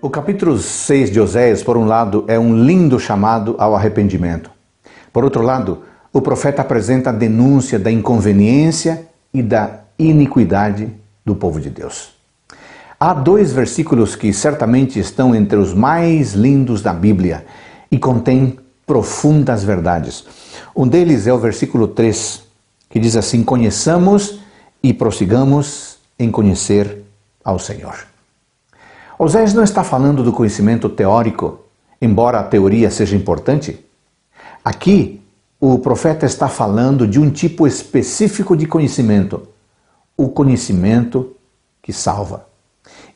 O capítulo 6 de Oséias, por um lado, é um lindo chamado ao arrependimento. Por outro lado, o profeta apresenta a denúncia da inconveniência e da iniquidade do povo de Deus. Há dois versículos que certamente estão entre os mais lindos da Bíblia e contêm profundas verdades. Um deles é o versículo 3, que diz assim: Conheçamos e prossigamos em conhecer ao Senhor. Oséias não está falando do conhecimento teórico, embora a teoria seja importante. Aqui, o profeta está falando de um tipo específico de conhecimento, o conhecimento que salva.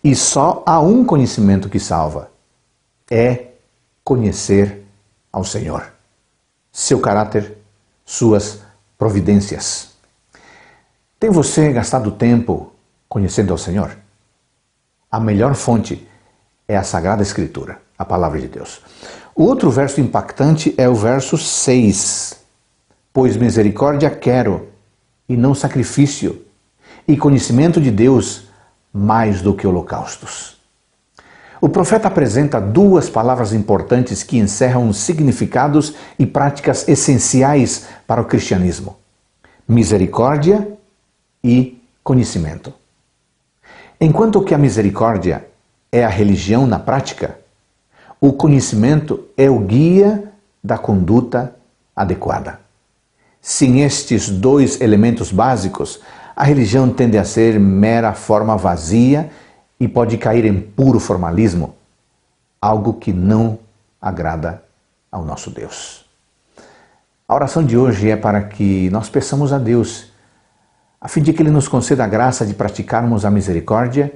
E só há um conhecimento que salva: é conhecer ao Senhor, seu caráter, suas providências. Tem você gastado tempo conhecendo ao Senhor? A melhor fonte é a Sagrada Escritura, a palavra de Deus. O outro verso impactante é o verso 6. Pois misericórdia quero e não sacrifício, e conhecimento de Deus mais do que holocaustos. O profeta apresenta duas palavras importantes que encerram significados e práticas essenciais para o cristianismo: misericórdia e conhecimento. Enquanto que a misericórdia é a religião na prática, o conhecimento é o guia da conduta adequada. Sem estes dois elementos básicos, a religião tende a ser mera forma vazia e pode cair em puro formalismo, algo que não agrada ao nosso Deus. A oração de hoje é para que nós peçamos a Deus a fim de que Ele nos conceda a graça de praticarmos a misericórdia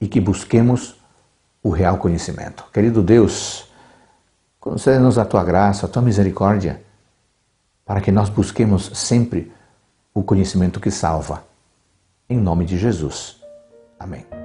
e que busquemos o real conhecimento. Querido Deus, conceda-nos a tua graça, a tua misericórdia, para que nós busquemos sempre o conhecimento que salva. Em nome de Jesus. Amém.